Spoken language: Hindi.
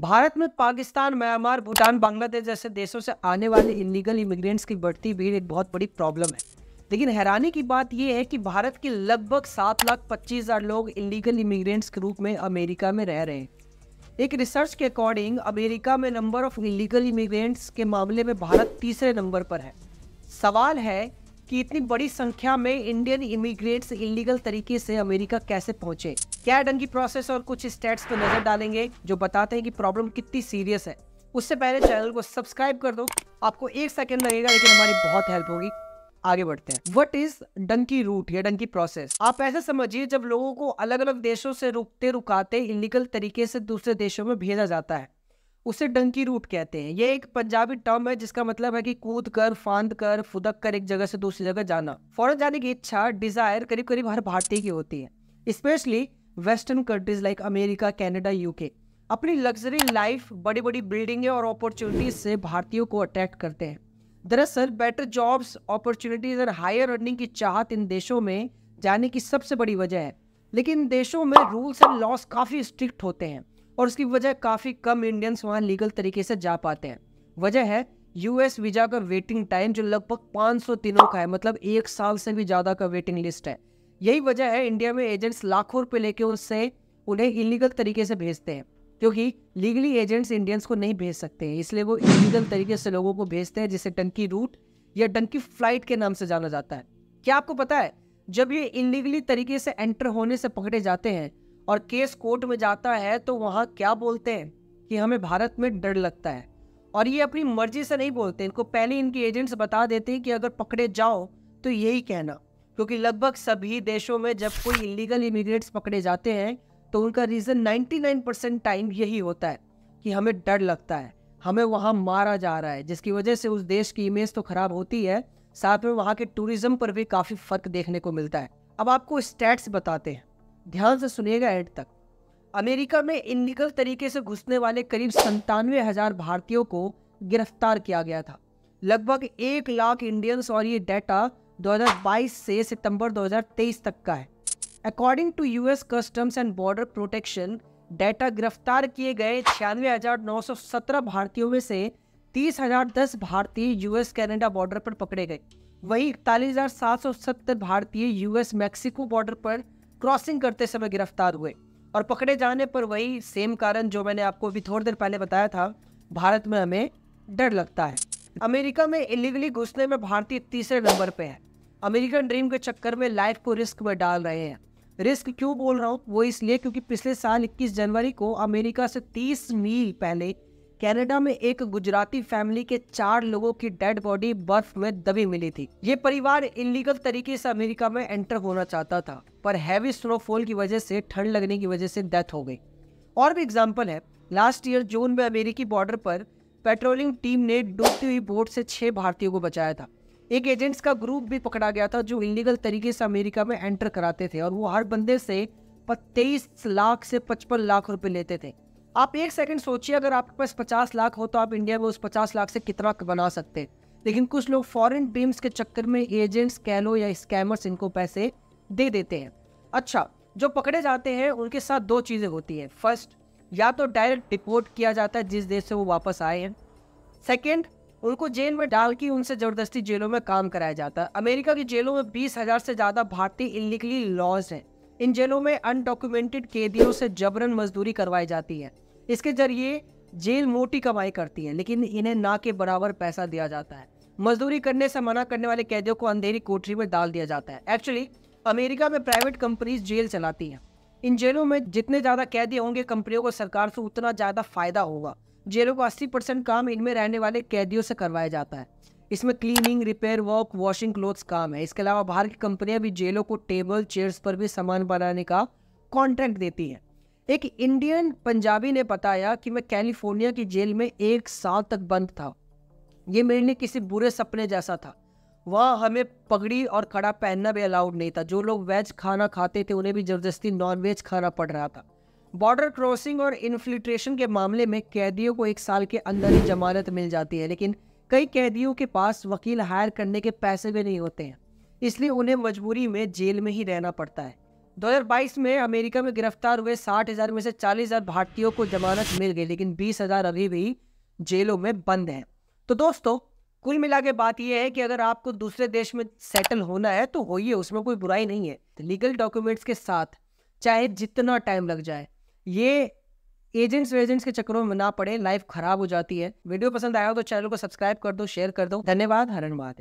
भारत में पाकिस्तान, म्यांमार, भूटान, बांग्लादेश जैसे देशों से आने वाले इलीगल इमिग्रेंट्स की बढ़ती भीड़ एक बहुत बड़ी प्रॉब्लम है। लेकिन हैरानी की बात यह है कि भारत के लगभग सात लाख पच्चीस हज़ार लोग इलीगल इमिग्रेंट्स के रूप में अमेरिका में रह रहे हैं। एक रिसर्च के अकॉर्डिंग अमेरिका में नंबर ऑफ़ इलीगल इमिग्रेंट्स के मामले में भारत तीसरे नंबर पर है। सवाल है कि इतनी बड़ी संख्या में इंडियन इमिग्रेंट्स इलीगल तरीके से अमेरिका कैसे पहुँचे? क्या डन की प्रोसेस और कुछ स्टेट्स पर नज़र डालेंगे जो बताते हैं कि प्रॉब्लम कितनी सीरियस है। उससे पहले चैनल को सब्सक्राइब कर दो। आपको एक सेकंड लगेगा, लेकिन हमारी बहुत हेल्प होगी। आगे बढ़ते हैं। वट इज़ डंकी रूट या डंकी प्रोसेस आप ऐसे समझिए, जब लोगों को अलग अलग देशों से रुकते, रुकाते इलीगल तरीके से दूसरे देशों में भेजा जाता है, उसे डंकी रूट कहते हैं। ये एक पंजाबी टर्म है, जिसका मतलब है कि कूद कर, फांद कर, फुदक कर एक जगह से दूसरी जगह जाना। फॉरन जाने की इच्छा डिज़ायर करीब करीब हर भारतीय की होती है। Specially western countries like America, Canada, UK. अपनी लग्जरी लाइफ बड़ी बड़ी बिल्डिंगें और अपॉर्चुनिटीज़ से भारतीयों को अट्रैक्ट करते हैं। दरअसल बेटर जॉब्स अपॉर्चुनिटीज़ और हायर अर्निंग की चाहत इन देशों में जाने की सबसे बड़ी वजह है। लेकिन देशों में रूल्स एंड लॉस काफ़ी स्ट्रिक्ट होते हैं और उसकी वजह काफ़ी कम इंडियंस वहाँ लीगल तरीके से जा पाते हैं। वजह है यूएस वीज़ा का वेटिंग टाइम जो लगभग 500 दिनों का है मतलब एक साल से भी ज़्यादा का वेटिंग लिस्ट है। यही वजह है इंडिया में एजेंट्स लाखों रुपए लेके उससे उन्हें इलीगल तरीके से भेजते हैं, क्योंकि लीगली एजेंट्स इंडियंस को नहीं भेज सकते हैं, इसलिए वो इलीगल तरीके से लोगों को भेजते हैं, जिसे डंकी रूट या डंकी फ़्लाइट के नाम से जाना जाता है। क्या आपको पता है, जब ये इलीगली तरीके से एंटर होने से पकड़े जाते हैं और केस कोर्ट में जाता है तो वहाँ क्या बोलते हैं कि हमें भारत में डर लगता है। और ये अपनी मर्ज़ी से नहीं बोलते, इनको पहले इनके एजेंट्स बता देते हैं कि अगर पकड़े जाओ तो यही कहना। क्योंकि लगभग सभी देशों में जब कोई इलीगल इमिग्रेट्स पकड़े जाते हैं तो उनका रीज़न 99 परसेंट टाइम यही होता है कि हमें डर लगता है। हमें वहाँ मारा जा रहा है, जिसकी वजह से उस देश की इमेज तो ख़राब होती है, साथ में वहाँ के टूरिज़्म पर भी काफ़ी फ़र्क देखने को मिलता है। अब आपको स्टैट्स बताते हैं। ध्यान से सुनिएगा एंड तक। अमेरिका में इनलीगल तरीके से घुसने वाले करीब संतानवे हज़ार भारतीयों को गिरफ़्तार किया गया था। लगभग एक लाख इंडियंस और ये डाटा 2022 से सितंबर 2023 तक का है। According to US customs and border protection data गिरफ़्तार किए गए छियानवे भारतीयों में से तीस भारतीय यूएस कनाडा बॉर्डर पर पकड़े गए। वहीं इकतालीस भारतीय यूएस मैक्सिको बॉर्डर पर क्रॉसिंग करते समय गिरफ़्तार हुए। और पकड़े जाने पर वही सेम कारण जो मैंने आपको अभी थोड़ी देर पहले बताया था, भारत में हमें डर लगता है। अमेरिका में इलीगली घुसने में भारतीय तीसरे नंबर पे है। अमेरिकन ड्रीम के चक्कर में लाइफ को रिस्क में डाल रहे हैं। रिस्क क्यों बोल रहा हूँ? वो इसलिए क्योंकि पिछले साल 21 जनवरी को अमेरिका से 30 मील पहले कनाडा में एक गुजराती फैमिली के चार लोगों की डेड बॉडी बर्फ़ में दबी मिली थी। ये परिवार इलीगल तरीके से अमेरिका में एंटर होना चाहता था, पर हैवी स्नोफॉल की वजह से, ठंड लगने की वजह से डेथ हो गई। और भी एग्ज़ाम्पल है लास्ट ईयर जून में अमेरिकी बॉर्डर पर पेट्रोलिंग टीम ने डूबती हुई बोट से छह भारतीयों को बचाया था। एक एजेंट्स का ग्रुप भी पकड़ा गया था जो इलीगल तरीके से अमेरिका में एंटर कराते थे और वो हर बंदे से तेईस लाख से पचपन लाख रुपए लेते थे। आप एक सेकंड सोचिए, अगर आपके पास पचास लाख हो तो आप इंडिया में उस पचास लाख से कितना बना सकते। लेकिन कुछ लोग फॉरेन ड्रीम्स के चक्कर में एजेंट्स कह लो या स्कैमर्स इनको पैसे दे देते हैं। अच्छा जो पकड़े जाते हैं, उनके साथ दो चीज़ें होती हैं। फ़र्स्ट, या तो डायरेक्ट डिपोर्ट किया जाता है जिस देश से वो वापस आए हैं। सेकेंड उनको जेल में डाल के उनसे ज़बरदस्ती जेलों में काम कराया जाता है। अमेरिका की जेलों में बीस हज़ार से ज़्यादा भारतीय इलीगली लॉज हैं। इन जेलों में अनडॉक्यूमेंटेड कैदियों से जबरन मजदूरी करवाई जाती है। इसके ज़रिए जेल मोटी कमाई करती है, लेकिन इन्हें ना के बराबर पैसा दिया जाता है। मजदूरी करने से मना करने वाले कैदियों को अंधेरी कोठरी में डाल दिया जाता है। एक्चुअली अमेरिका में प्राइवेट कंपनीज़ जेल चलाती हैं। इन जेलों में जितने ज़्यादा कैदी होंगे, कंपनियों को सरकार से उतना ज़्यादा फ़ायदा होगा। जेलों को 80 परसेंट काम इनमें रहने वाले कैदियों से करवाया जाता है। इसमें cleaning repair work washing clothes काम है। इसके अलावा बाहर की कंपनियाँ भी जेलों को टेबल चेयर्स पर भी सामान बनाने का कॉन्ट्रैक्ट देती हैं। एक इंडियन पंजाबी ने बताया कि मैं कैलिफ़ोर्निया की जेल में एक साल तक बंद था। ये मेरे लिए किसी बुरे सपने जैसा था। वहाँ हमें पगड़ी और कड़ा पहनना भी अलाउड नहीं था। जो लोग वेज खाना खाते थे, उन्हें भी ज़बरदस्ती नॉन वेज खाना पड़ रहा था। बॉर्डर क्रॉसिंग और इन्फिल्ट्रेशन के मामले में कैदियों को एक साल के अंदर ही जमानत मिल जाती है, लेकिन कई कैदियों के पास वकील हायर करने के पैसे भी नहीं होते हैं, इसलिए उन्हें मजबूरी में जेल में ही रहना पड़ता है। 2022 में अमेरिका में गिरफ़्तार हुए साठ हज़ार में से चालीस हज़ार भारतीयों को जमानत मिल गई, लेकिन बीस हज़ार अभी भी जेलों में बंद हैं। तो दोस्तों, कुल मिला के बात यह है कि अगर आपको दूसरे देश में सेटल होना है तो होइए, उसमें कोई बुराई नहीं है। लीगल डॉक्यूमेंट्स के साथ, चाहे जितना टाइम लग जाए। ये एजेंट्स वेजेंट्स के चक्करों में ना पड़े लाइफ खराब हो जाती है। वीडियो पसंद आया हो तो चैनल को सब्सक्राइब कर दो शेयर कर दो। धन्यवाद हरण महादेव